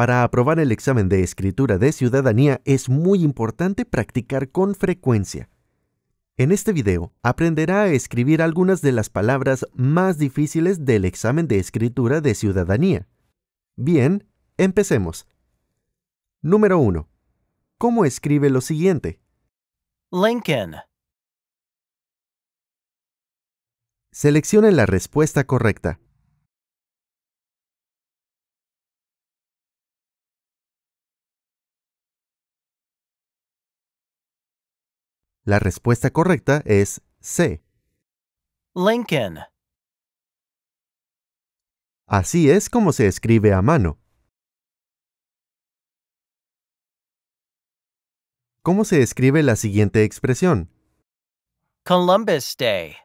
Para aprobar el examen de escritura de ciudadanía es muy importante practicar con frecuencia. En este video aprenderá a escribir algunas de las palabras más difíciles del examen de escritura de ciudadanía. Bien, empecemos. Número 1. ¿Cómo escribe lo siguiente? Lincoln, Seleccione la respuesta correcta. La respuesta correcta es C. Lincoln, Así es como se escribe a mano. ¿Cómo se escribe la siguiente expresión? Columbus Day,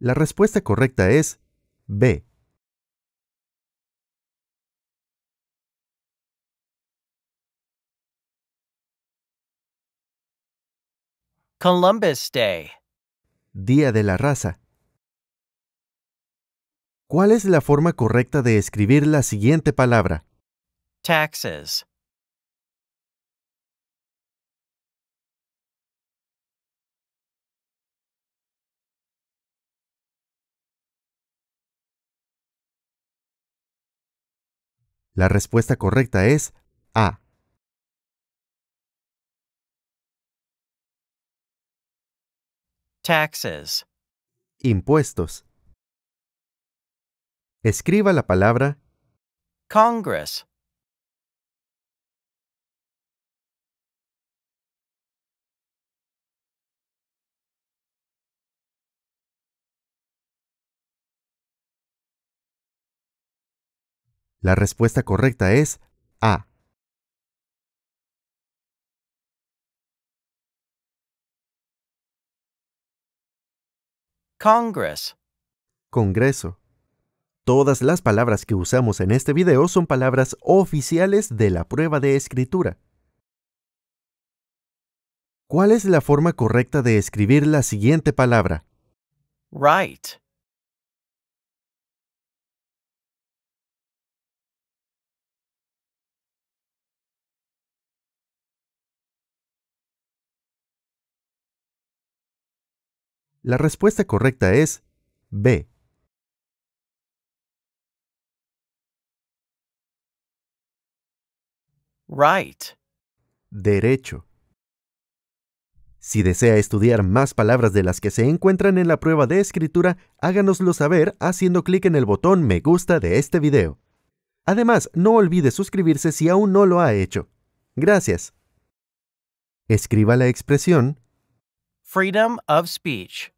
La respuesta correcta es B. Columbus Day, Día de la raza. ¿Cuál es la forma correcta de escribir la siguiente palabra? taxes, La respuesta correcta es A. taxes, Impuestos. Escriba la palabra Congress, La respuesta correcta es A. Congress, Congreso. Todas las palabras que usamos en este video son palabras oficiales de la prueba de escritura. ¿Cuál es la forma correcta de escribir la siguiente palabra? right, La respuesta correcta es B. right. Derecho. Si desea estudiar más palabras de las que se encuentran en la prueba de escritura, háganoslo saber haciendo clic en el botón me gusta de este video. Además, no olvide suscribirse si aún no lo ha hecho. Gracias. Escriba la expresión Freedom of speech,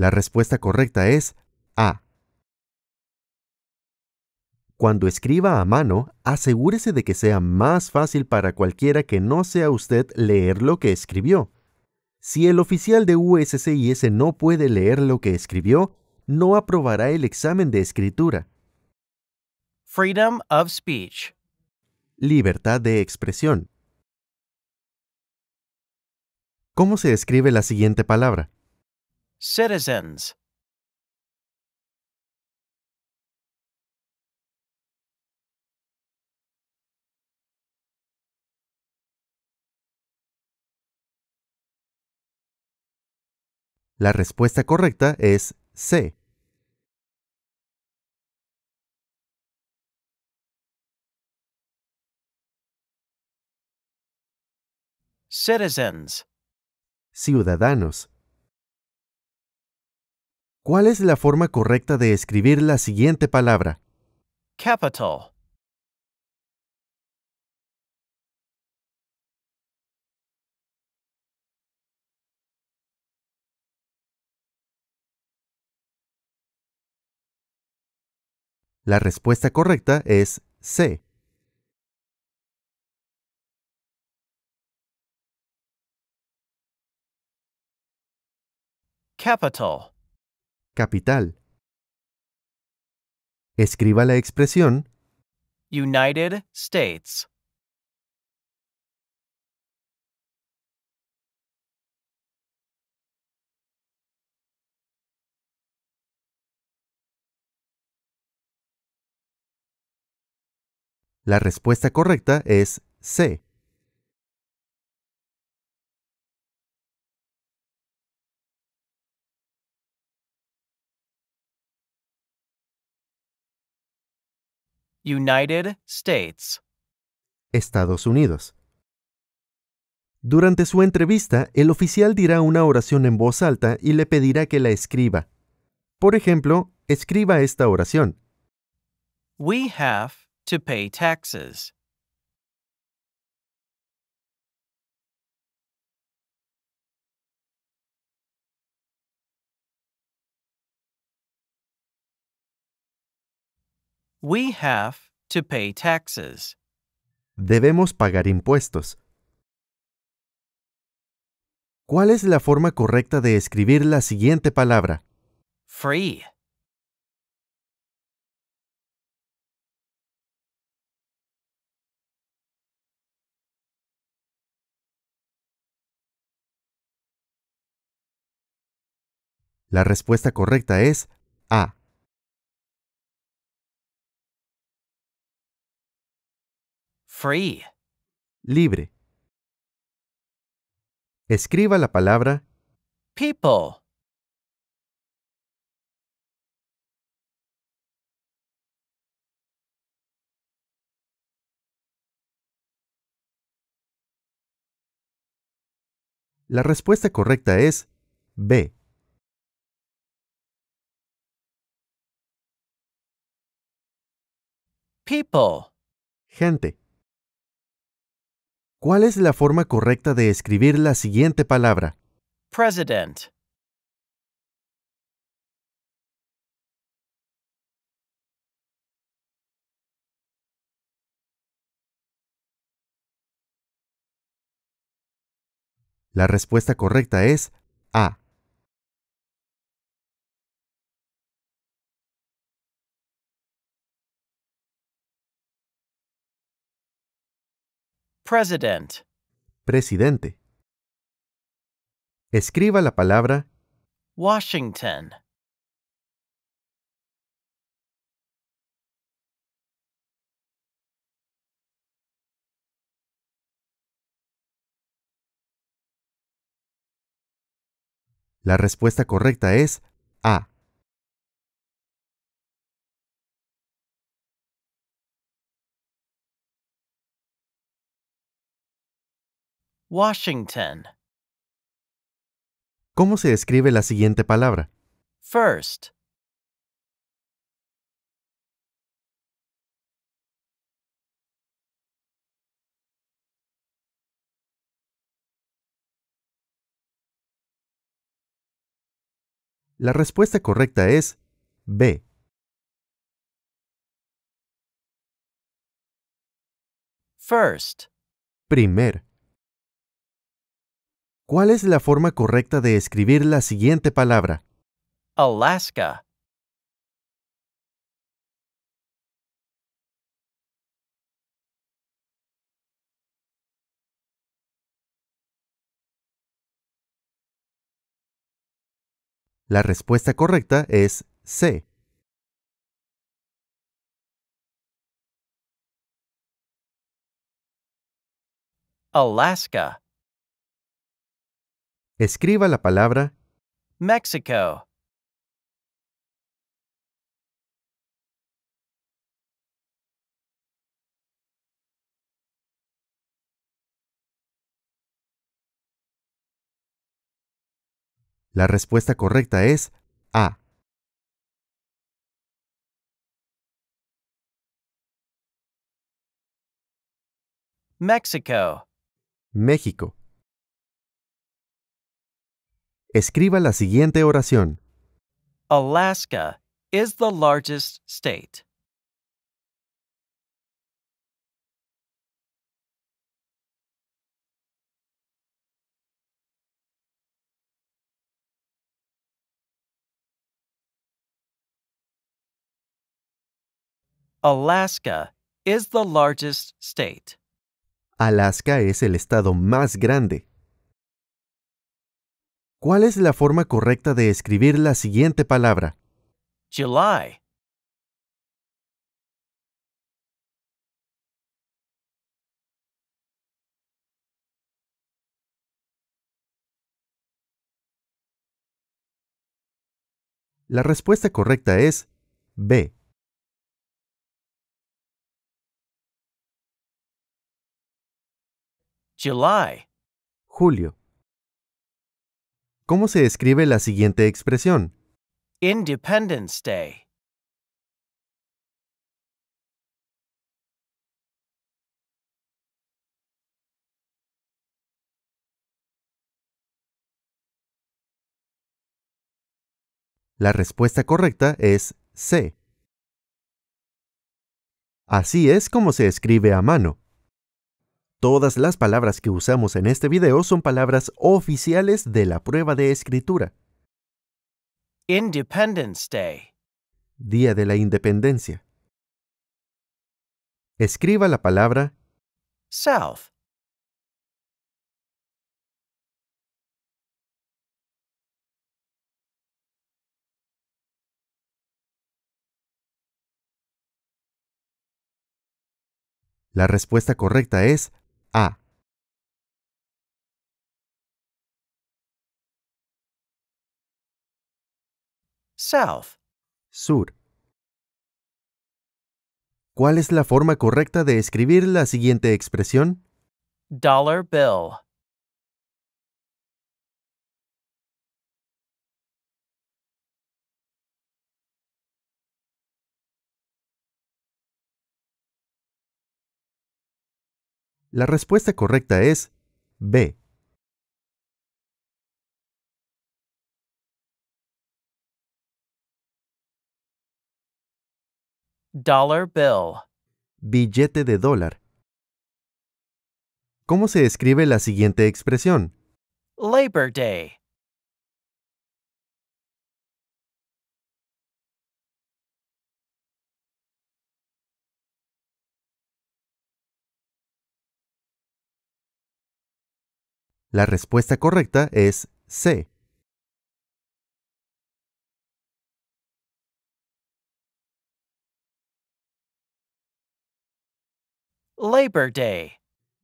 La respuesta correcta es A. Cuando escriba a mano, asegúrese de que sea más fácil para cualquiera que no sea usted leer lo que escribió. Si el oficial de USCIS no puede leer lo que escribió, no aprobará el examen de escritura. freedom of speech, Libertad de expresión. ¿Cómo se escribe la siguiente palabra? Citizens, La respuesta correcta es C. citizens, Ciudadanos. ¿Cuál es la forma correcta de escribir la siguiente palabra? capital, La respuesta correcta es C. capital, capital. Escriba la expresión United States, La respuesta correcta es C. United States, Estados Unidos. Durante su entrevista, el oficial dirá una oración en voz alta y le pedirá que la escriba. Por ejemplo, escriba esta oración. we have to pay taxes. We have to pay taxes. Debemos pagar impuestos. ¿Cuál es la forma correcta de escribir la siguiente palabra? Free. La respuesta correcta es A. Free. Libre. Escriba la palabra People. La respuesta correcta es B. People. Gente. ¿Cuál es la forma correcta de escribir la siguiente palabra? President. La respuesta correcta es President. Presidente. Escriba la palabra Washington. La respuesta correcta es A. Washington. ¿Cómo se escribe la siguiente palabra? First. La respuesta correcta es B. First. Primer. ¿Cuál es la forma correcta de escribir la siguiente palabra? Alaska. La respuesta correcta es C. Alaska. Escriba la palabra Mexico. La respuesta correcta es A. Mexico. México. Escriba la siguiente oración. Alaska is the largest state. Alaska is the largest state. Alaska es el estado más grande. ¿Cuál es la forma correcta de escribir la siguiente palabra? July. La respuesta correcta es B. July. Julio. ¿Cómo se escribe la siguiente expresión? Independence Day. La respuesta correcta es C. Así es como se escribe a mano. Todas las palabras que usamos en este video son palabras oficiales de la prueba de escritura. Independence Day. Día de la Independencia. Escriba la palabra South. La respuesta correcta es A. South. Sur. ¿Cuál es la forma correcta de escribir la siguiente expresión? Dollar bill. La respuesta correcta es B. Dollar bill. Billete de dólar. ¿Cómo se escribe la siguiente expresión? Labor Day. La respuesta correcta es C. Labor Day.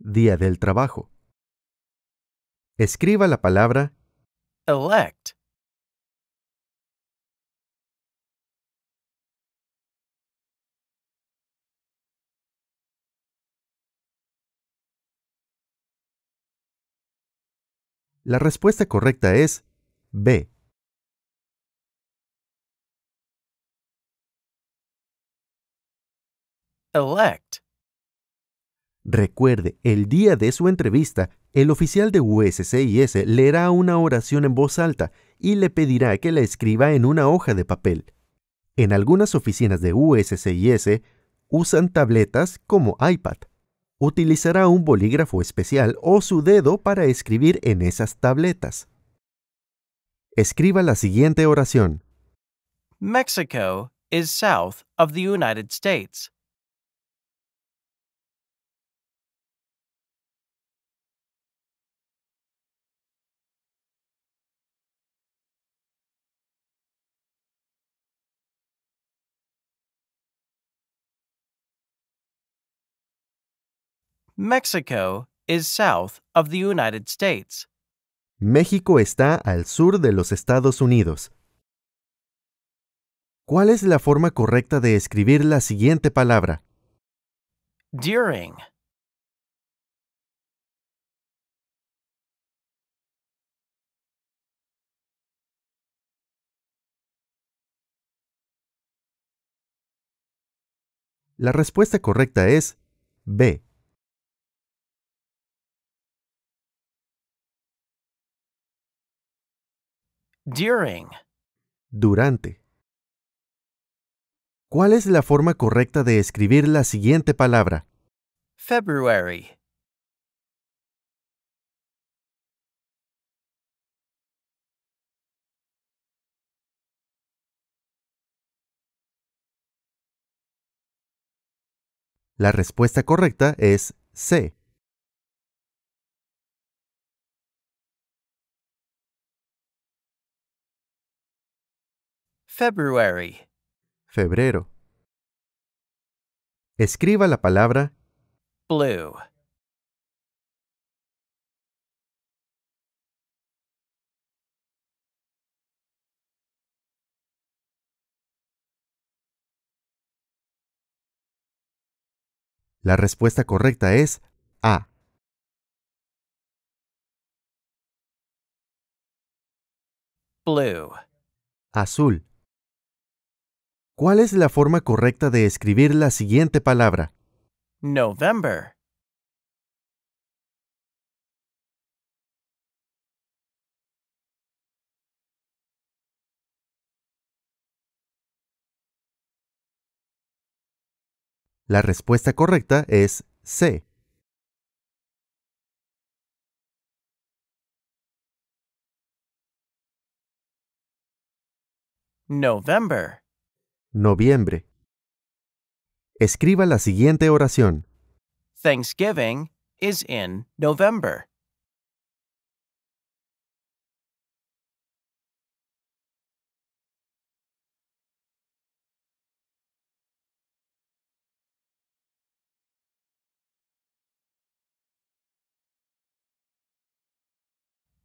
Día del trabajo. Escriba la palabra Elect. La respuesta correcta es B. Elect. Recuerde, el día de su entrevista, el oficial de USCIS leerá una oración en voz alta y le pedirá que la escriba en una hoja de papel. En algunas oficinas de USCIS usan tabletas como iPad. Utilizará un bolígrafo especial o su dedo para escribir en esas tabletas. Escriba la siguiente oración. Mexico is south of the United States. Mexico is south of the United States. México está al sur de los Estados Unidos. ¿Cuál es la forma correcta de escribir la siguiente palabra? During. La respuesta correcta es B. During. Durante. ¿Cuál es la forma correcta de escribir la siguiente palabra? February. La respuesta correcta es C. February, Febrero. Escriba la palabra blue, La respuesta correcta es A. blue, Azul. ¿Cuál es la forma correcta de escribir la siguiente palabra? November, La respuesta correcta es C. November, Noviembre. Escriba la siguiente oración. Thanksgiving is in November.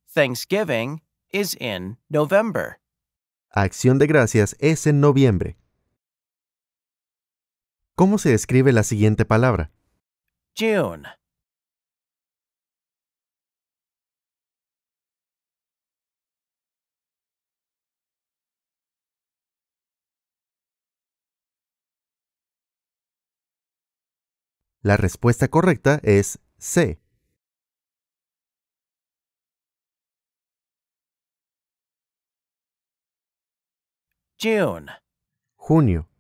Thanksgiving is in November. Acción de gracias es en noviembre. ¿Cómo se escribe la siguiente palabra? June, La respuesta correcta es C. June, Junio.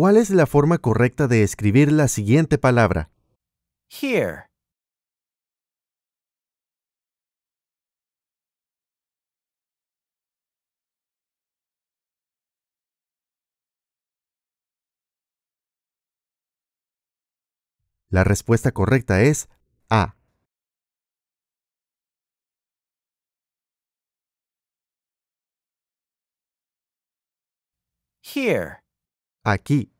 ¿Cuál es la forma correcta de escribir la siguiente palabra? here, La respuesta correcta es A. here, Aquí.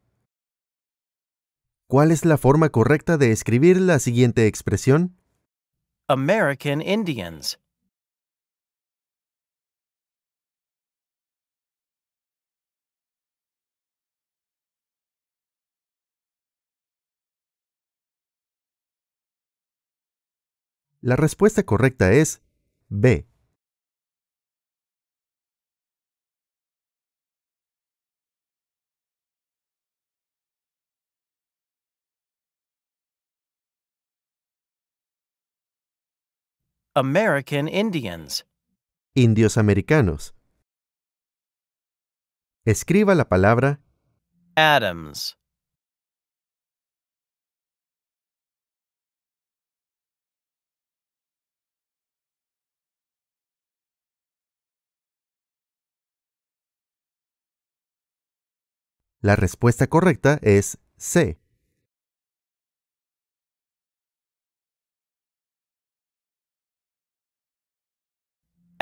¿Cuál es la forma correcta de escribir la siguiente expresión? American Indians. La respuesta correcta es B. American Indians. Indios americanos. Escriba la palabra Adams. La respuesta correcta es C.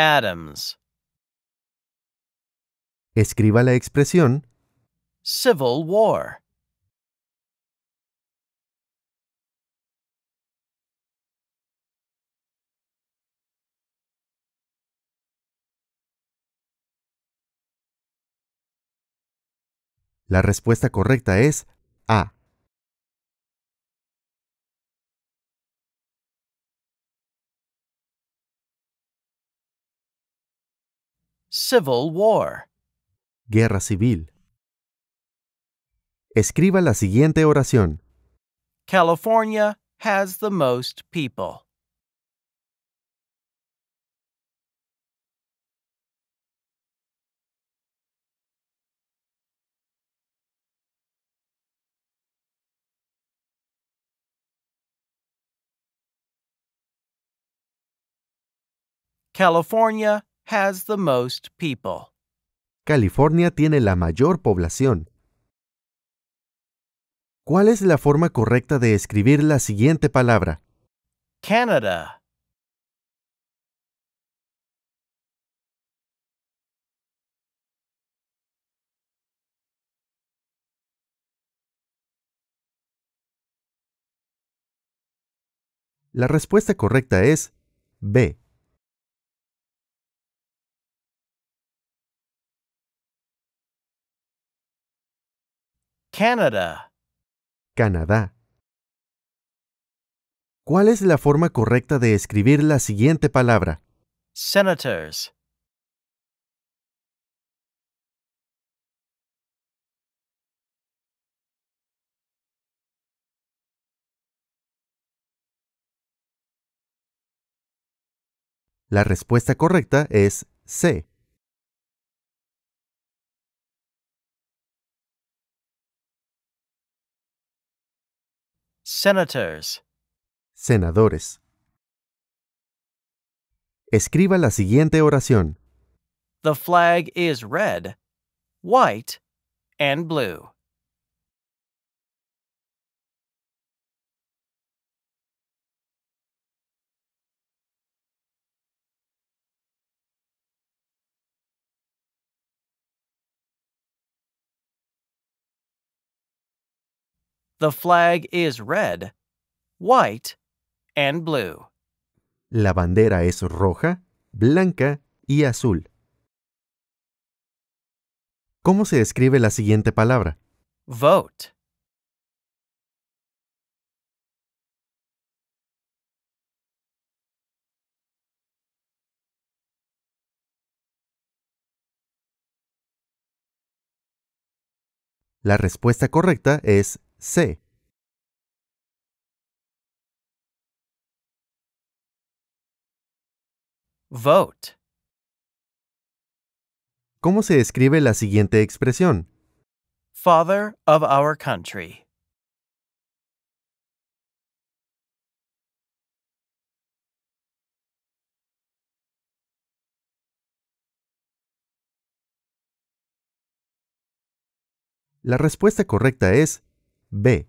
Adams. Escriba la expresión Civil War. La respuesta correcta es A. Civil War. Guerra civil. Escriba la siguiente oración. California has the most people. California has the most people. California tiene la mayor población. ¿Cuál es la forma correcta de escribir la siguiente palabra? Canada. La respuesta correcta es B. Canada. Canadá. ¿Cuál es la forma correcta de escribir la siguiente palabra? Senators. La respuesta correcta es C. Senators. Senadores. Escriba la siguiente oración. The flag is red, white, and blue. The flag is red, white, and blue. La bandera es roja, blanca y azul. ¿Cómo se escribe la siguiente palabra? Vote. La respuesta correcta es C. Vote. ¿Cómo se escribe la siguiente expresión? Father of our country. La respuesta correcta es B.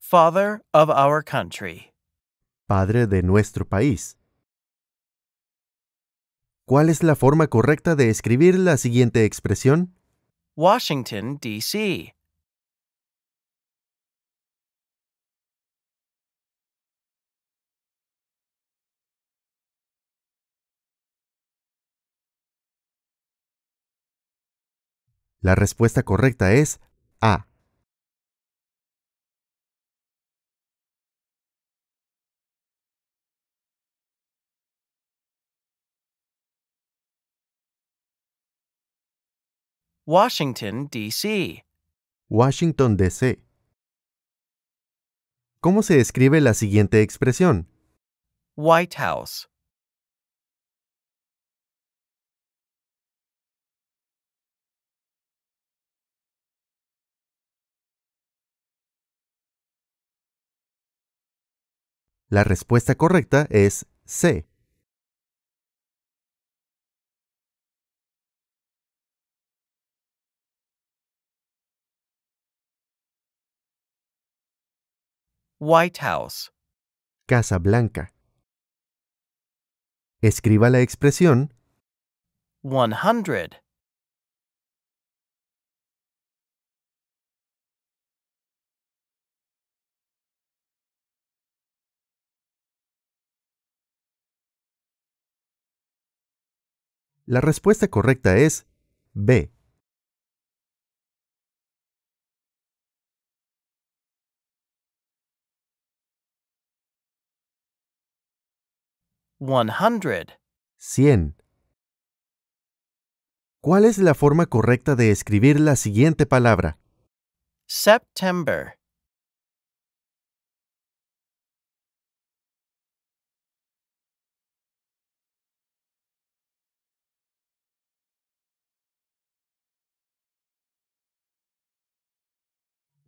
Father of our country. Padre de nuestro país. ¿Cuál es la forma correcta de escribir la siguiente expresión? Washington, D.C. La respuesta correcta es A. Washington, D.C. Washington, D.C. ¿Cómo se escribe la siguiente expresión? White House. La respuesta correcta es C. White House. Casa Blanca. Escriba la expresión 100. La respuesta correcta es B. One hundred. 100. ¿Cuál es la forma correcta de escribir la siguiente palabra? September.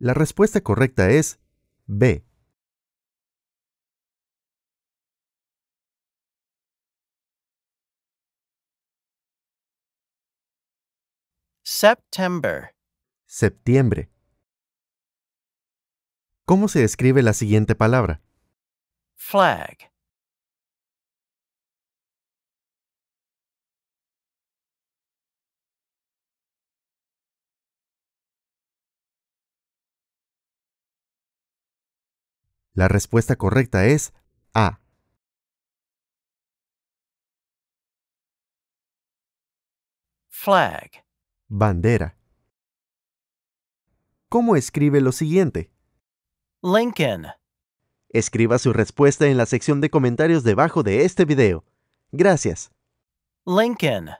La respuesta correcta es B. September. Septiembre. ¿Cómo se escribe la siguiente palabra? Flag. La respuesta correcta es A. Flag. Bandera. ¿Cómo escribe lo siguiente? Lincoln. Escriba su respuesta en la sección de comentarios debajo de este video. Gracias. Lincoln.